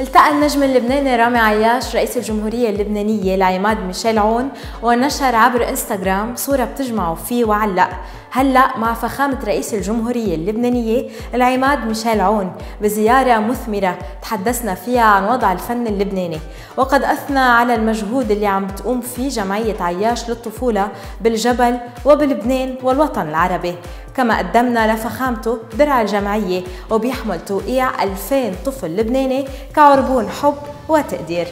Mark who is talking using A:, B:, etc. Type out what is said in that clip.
A: التقى النجم اللبناني رامي عياش رئيس الجمهورية اللبنانية لعماد ميشيل عون ونشر عبر إنستغرام صورة بتجمعه فيه وعلق. هلأ مع فخامة رئيس الجمهورية اللبنانية العماد ميشيل عون بزيارة مثمرة تحدثنا فيها عن وضع الفن اللبناني. وقد أثنى على المجهود اللي عم بتقوم فيه جمعية عياش للطفولة بالجبل وبلبنان والوطن العربي. كما قدمنا لفخامته درع الجمعية وبيحمل توقيع 2000 طفل لبناني كعربون حب وتقدير.